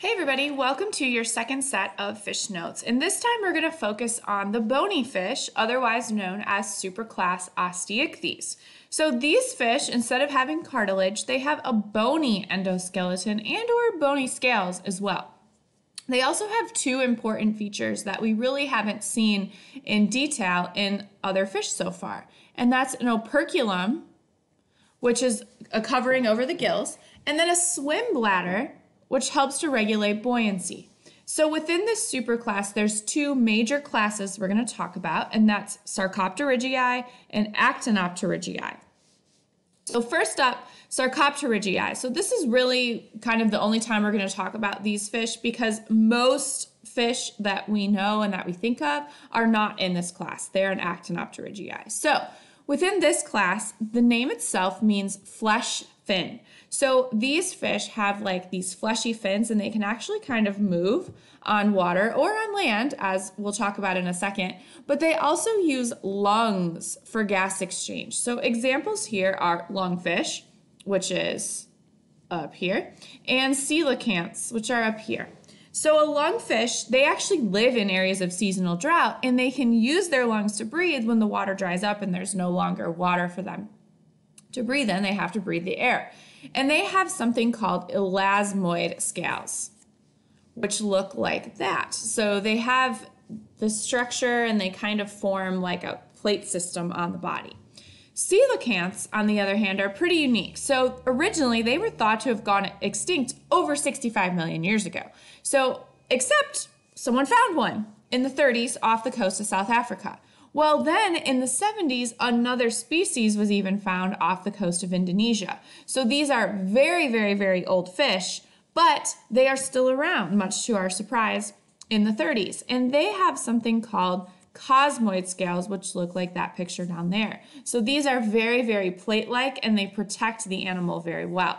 Hey everybody, welcome to your second set of fish notes. And this time we're going to focus on the bony fish, otherwise known as superclass osteichthyes. So these fish, instead of having cartilage, they have a bony endoskeleton and or bony scales as well. They also have two important features that we really haven't seen in detail in other fish so far. And that's an operculum, which is a covering over the gills, and then a swim bladder, which helps to regulate buoyancy. So within this superclass, there's two major classes we're going to talk about, and that's Sarcopterygii and Actinopterygii. So first up, Sarcopterygii. So this is really kind of the only time we're going to talk about these fish because most fish that we know and that we think of are not in this class. They're in Actinopterygii. So within this class, the name itself means flesh fin. So these fish have like these fleshy fins and they can actually kind of move on water or on land, as we'll talk about in a second. But they also use lungs for gas exchange. So examples here are lungfish, which is up here, and coelacanths, which are up here. So a lungfish, they actually live in areas of seasonal drought and they can use their lungs to breathe when the water dries up and there's no longer water for them to breathe in. They have to breathe the air. And they have something called elasmoid scales, which look like that. So they have the structure and they kind of form like a plate system on the body. Coelacanths, on the other hand, are pretty unique. So originally they were thought to have gone extinct over 65 million years ago. So, except someone found one in the 30s off the coast of South Africa. Well, then in the 70s, another species was even found off the coast of Indonesia. So these are very, very, very old fish, but they are still around, much to our surprise, in the 30s. And they have something called cosmoid scales, which look like that picture down there. So these are very, very plate-like and they protect the animal very well.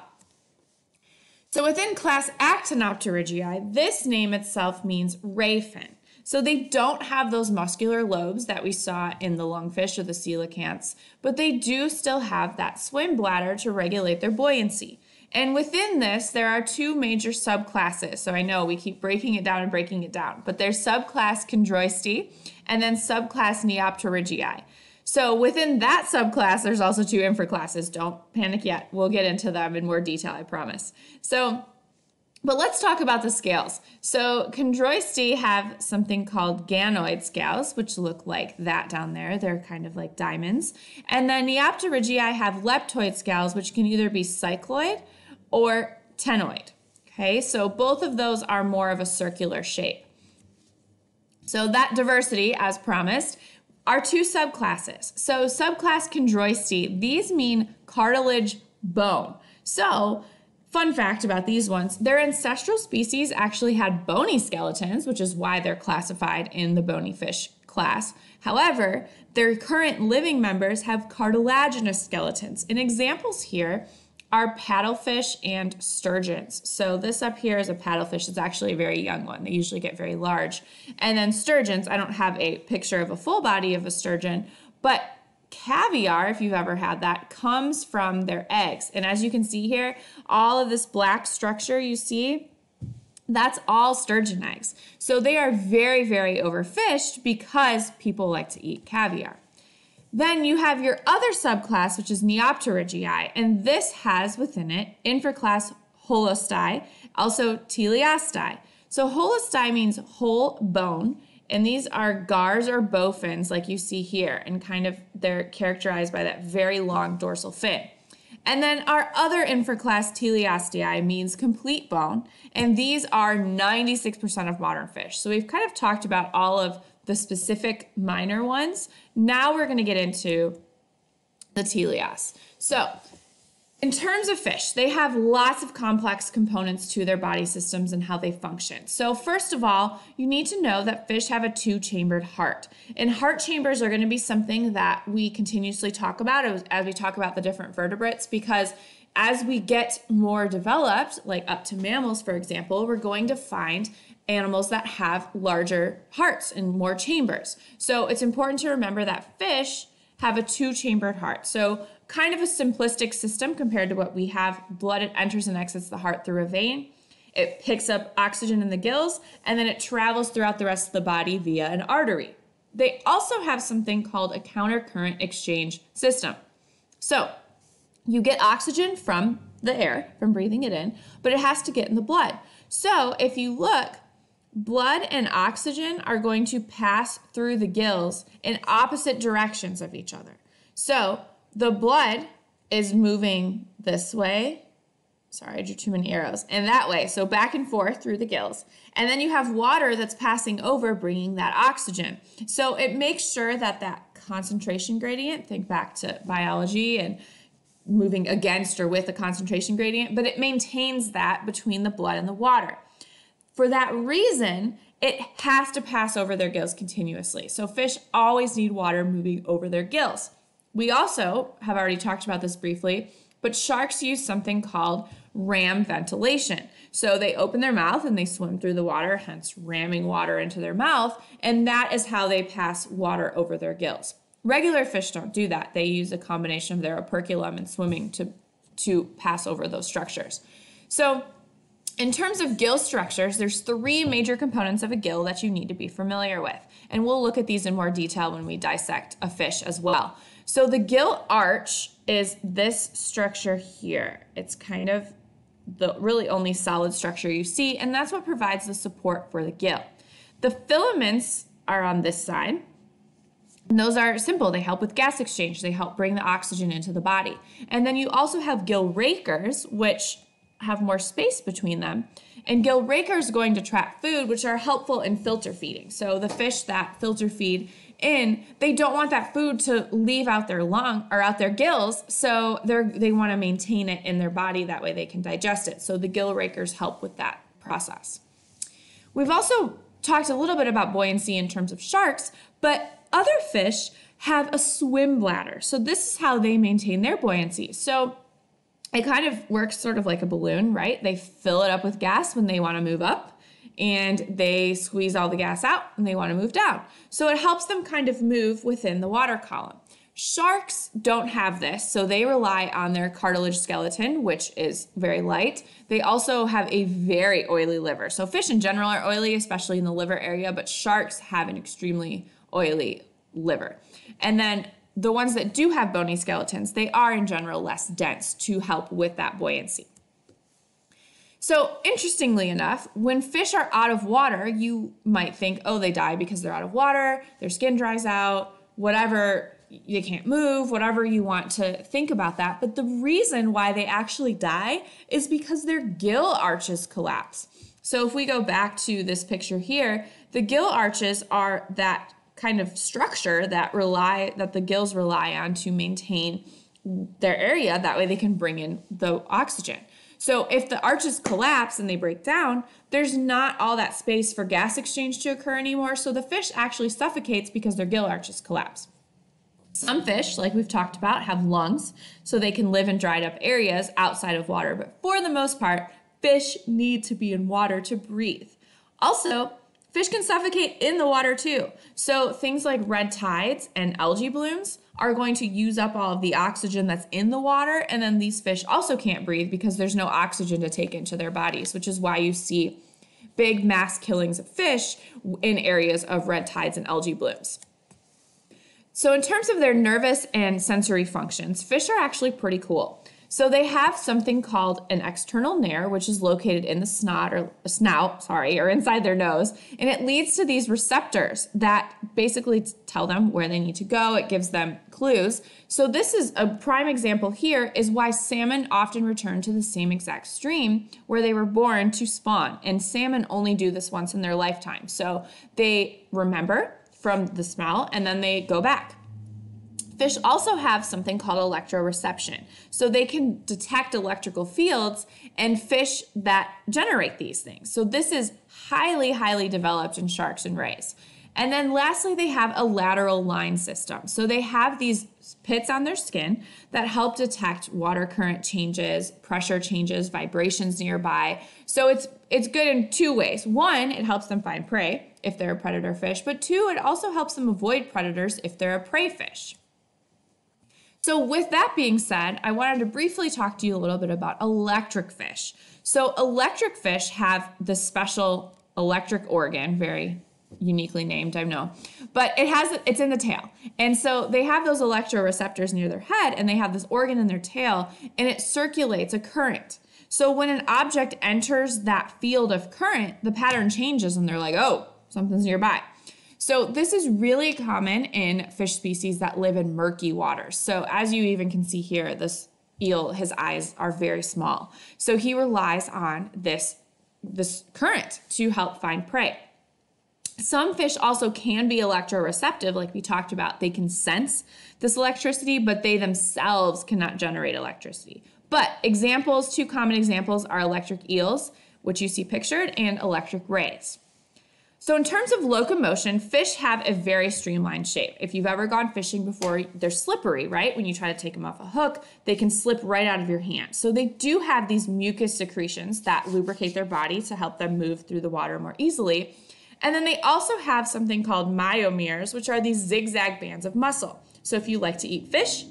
So within class Actinopterygii, this name itself means ray fin. So they don't have those muscular lobes that we saw in the lungfish or the coelacanths, but they do still have that swim bladder to regulate their buoyancy. And within this, there are two major subclasses. So I know we keep breaking it down and breaking it down, but there's subclass Chondrostei and then subclass Neopterygii. So within that subclass, there's also two infraclasses. Don't panic yet. We'll get into them in more detail, I promise. So but let's talk about the scales. So chondrostei have something called ganoid scales, which look like that down there. They're kind of like diamonds. And then Neopterygii have leptoid scales, which can either be cycloid or ctenoid. Okay, so both of those are more of a circular shape. So that diversity, as promised, are two subclasses. So subclass chondrostei, these mean cartilage bone. So Fun fact about these ones their ancestral species actually had bony skeletons, which is why they're classified in the bony fish class. However, their current living members have cartilaginous skeletons. And examples here are paddlefish and sturgeons. So this up here is a paddlefish. It's actually a very young one. They usually get very large. And then sturgeons, I don't have a picture of a full body of a sturgeon, but caviar, if you've ever had that, comes from their eggs. And as you can see here, all of this black structure you see, that's all sturgeon eggs. So they are very, very overfished because people like to eat caviar. Then you have your other subclass, which is Neopterygii, and this has within it infraclass Holostei, also Teleostei. So Holostei means whole bone, and these are gars or bowfins, like you see here, and kind of they're characterized by that very long dorsal fin. And then our other infraclass Teleostei means complete bone, and these are 96% of modern fish. So we've kind of talked about all of the specific minor ones. Now we're going to get into the teleosts. So in terms of fish, they have lots of complex components to their body systems and how they function. So, first of all, you need to know that fish have a two chambered heart. And heart chambers are going to be something that we continuously talk about as we talk about the different vertebrates because as we get more developed, like up to mammals, for example, we're going to find animals that have larger hearts and more chambers. So, it's important to remember that fish have a two chambered heart. So, kind of a simplistic system compared to what we have. Blood enters and exits the heart through a vein. It picks up oxygen in the gills and then it travels throughout the rest of the body via an artery. They also have something called a countercurrent exchange system. So you get oxygen from the air, from breathing it in, but it has to get in the blood. So if you look, blood and oxygen are going to pass through the gills in opposite directions of each other. So the blood is moving this way. Sorry, I drew too many arrows. And that way, so back and forth through the gills. And then you have water that's passing over, bringing that oxygen. So it makes sure that that concentration gradient, think back to biology and moving against or with a concentration gradient, but it maintains that between the blood and the water. For that reason, it has to pass over their gills continuously. So fish always need water moving over their gills. We also have already talked about this briefly, but sharks use something called ram ventilation. So they open their mouth and they swim through the water, hence ramming water into their mouth, and that is how they pass water over their gills. Regular fish don't do that. They use a combination of their operculum and swimming to, to pass over those structures. So in terms of gill structures, there's three major components of a gill that you need to be familiar with. And we'll look at these in more detail when we dissect a fish as well. So the gill arch is this structure here. It's kind of the really only solid structure you see, and that's what provides the support for the gill. The filaments are on this side, and those are simple. They help with gas exchange. They help bring the oxygen into the body. And then you also have gill rakers, which have more space between them. And gill rakers going to trap food, which are helpful in filter feeding. So the fish that filter feed in, they don't want that food to leave out their lung or out their gills. So they're they want to maintain it in their body that way they can digest it. So the gill rakers help with that process. We've also talked a little bit about buoyancy in terms of sharks, but other fish have a swim bladder. So this is how they maintain their buoyancy. So it kind of works sort of like a balloon, right? They fill it up with gas when they want to move up and they squeeze all the gas out and they want to move down. So it helps them kind of move within the water column. Sharks don't have this, so they rely on their cartilage skeleton, which is very light. They also have a very oily liver. So fish in general are oily, especially in the liver area, but sharks have an extremely oily liver. And then the ones that do have bony skeletons, they are in general less dense to help with that buoyancy. So, interestingly enough, when fish are out of water, you might think, oh, they die because they're out of water, their skin dries out, whatever, they can't move, whatever you want to think about that. But the reason why they actually die is because their gill arches collapse. So, if we go back to this picture here, the gill arches are that kind of structure that rely that the gills rely on to maintain their area. That way they can bring in the oxygen. So if the arches collapse and they break down there's not all that space for gas exchange to occur anymore. So the fish actually suffocates because their gill arches collapse. Some fish like we've talked about have lungs so they can live in dried up areas outside of water. But for the most part fish need to be in water to breathe. Also Fish can suffocate in the water too. So things like red tides and algae blooms are going to use up all of the oxygen that's in the water. And then these fish also can't breathe because there's no oxygen to take into their bodies, which is why you see big mass killings of fish in areas of red tides and algae blooms. So in terms of their nervous and sensory functions, fish are actually pretty cool. So they have something called an external nare, which is located in the snot or snout, sorry, or inside their nose, and it leads to these receptors that basically tell them where they need to go. It gives them clues. So this is a prime example here is why salmon often return to the same exact stream where they were born to spawn. And salmon only do this once in their lifetime. So they remember from the smell and then they go back. Fish also have something called electroreception. So they can detect electrical fields and fish that generate these things. So this is highly, highly developed in sharks and rays. And then lastly, they have a lateral line system. So they have these pits on their skin that help detect water current changes, pressure changes, vibrations nearby. So it's it's good in two ways. One, it helps them find prey if they're a predator fish, but two, it also helps them avoid predators if they're a prey fish. So, with that being said, I wanted to briefly talk to you a little bit about electric fish. So electric fish have the special electric organ, very uniquely named, I know. But it has it's in the tail. And so they have those electroreceptors near their head and they have this organ in their tail and it circulates a current. So when an object enters that field of current, the pattern changes and they're like, "Oh, something's nearby." So this is really common in fish species that live in murky waters. So as you even can see here, this eel, his eyes are very small. So he relies on this this current to help find prey. Some fish also can be electroreceptive, like we talked about. They can sense this electricity, but they themselves cannot generate electricity. But examples, two common examples are electric eels, which you see pictured, and electric rays. So in terms of locomotion, fish have a very streamlined shape. If you've ever gone fishing before, they're slippery, right? When you try to take them off a hook, they can slip right out of your hand. So they do have these mucus secretions that lubricate their body to help them move through the water more easily. And then they also have something called myomeres, which are these zigzag bands of muscle. So if you like to eat fish,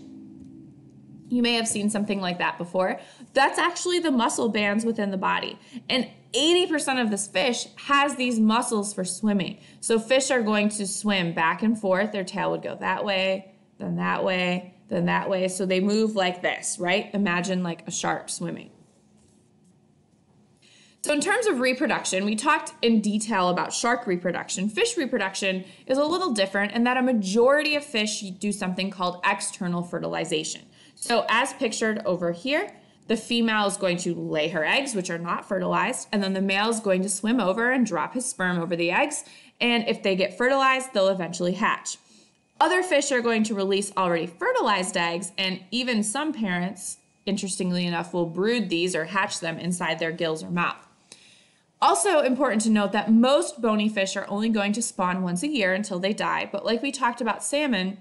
you may have seen something like that before. That's actually the muscle bands within the body. And 80% of this fish has these muscles for swimming. So fish are going to swim back and forth. Their tail would go that way, then that way, then that way. So they move like this, right? Imagine like a shark swimming. So, in terms of reproduction, we talked in detail about shark reproduction. Fish reproduction is a little different in that a majority of fish do something called external fertilization. So, as pictured over here, the female is going to lay her eggs, which are not fertilized, and then the male is going to swim over and drop his sperm over the eggs. And if they get fertilized, they'll eventually hatch. Other fish are going to release already fertilized eggs, and even some parents, interestingly enough, will brood these or hatch them inside their gills or mouth. Also important to note that most bony fish are only going to spawn once a year until they die, but like we talked about salmon,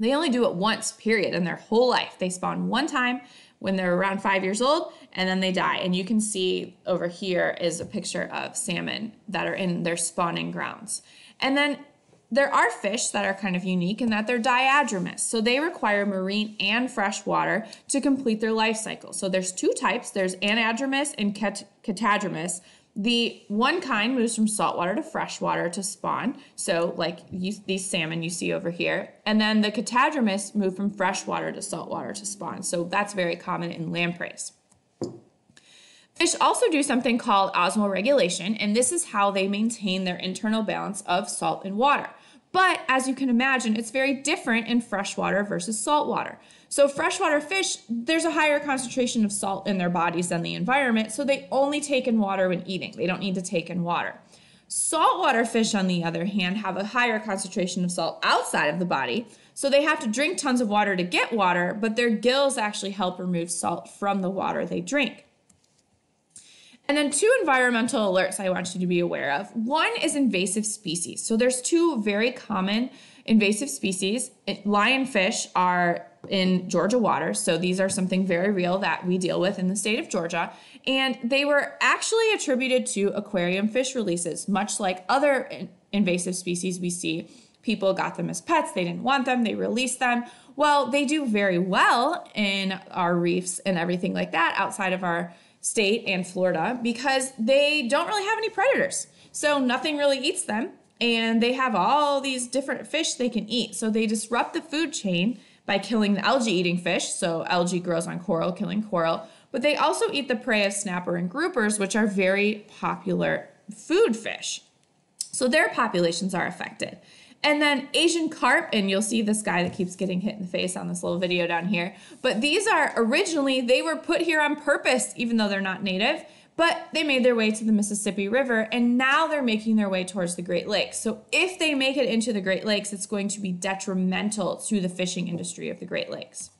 they only do it once, period, in their whole life. They spawn one time when they're around five years old and then they die. And you can see over here is a picture of salmon that are in their spawning grounds. And then there are fish that are kind of unique in that they're diadromous. So they require marine and fresh water to complete their life cycle. So there's two types. There's anadromous and cat- catadromous. The one kind moves from saltwater to freshwater to spawn. So, like you, these salmon you see over here. And then the catadromous move from freshwater to saltwater to spawn. So, that's very common in lampreys. Fish also do something called osmoregulation, and this is how they maintain their internal balance of salt and water. But as you can imagine, it's very different in freshwater versus saltwater. So freshwater fish, there's a higher concentration of salt in their bodies than the environment, so they only take in water when eating. They don't need to take in water. Saltwater fish, on the other hand, have a higher concentration of salt outside of the body, so they have to drink tons of water to get water, but their gills actually help remove salt from the water they drink. And then two environmental alerts I want you to be aware of. One is invasive species. So there's two very common invasive species. Lionfish are in Georgia waters. So these are something very real that we deal with in the state of Georgia. And they were actually attributed to aquarium fish releases, much like other invasive species we see. People got them as pets, they didn't want them, they released them. Well, they do very well in our reefs and everything like that outside of our state and Florida because they don't really have any predators. So nothing really eats them and they have all these different fish they can eat. So they disrupt the food chain by killing the algae eating fish. So algae grows on coral, killing coral. But they also eat the prey of snapper and groupers, which are very popular food fish. So their populations are affected. And then Asian carp, and you'll see this guy that keeps getting hit in the face on this little video down here. But these are originally, they were put here on purpose, even though they're not native but they made their way to the Mississippi River and now they're making their way towards the Great Lakes. So if they make it into the Great Lakes, it's going to be detrimental to the fishing industry of the Great Lakes.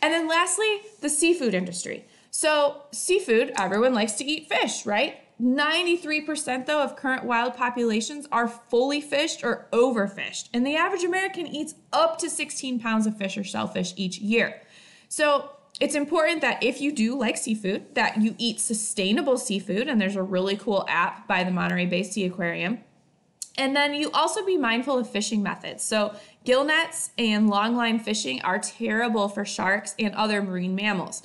And then lastly, the seafood industry. So seafood, everyone likes to eat fish, right? 93% though of current wild populations are fully fished or overfished. And the average American eats up to 16 pounds of fish or shellfish each year. So it's important that if you do like seafood, that you eat sustainable seafood. And there's a really cool app by the Monterey Bay Sea Aquarium. And then you also be mindful of fishing methods. So gill nets and longline fishing are terrible for sharks and other marine mammals.